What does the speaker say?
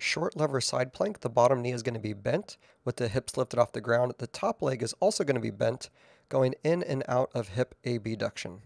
short lever side plank, the bottom knee is going to be bent with the hips lifted off the ground. The top leg is also going to be bent, going in and out of hip abduction.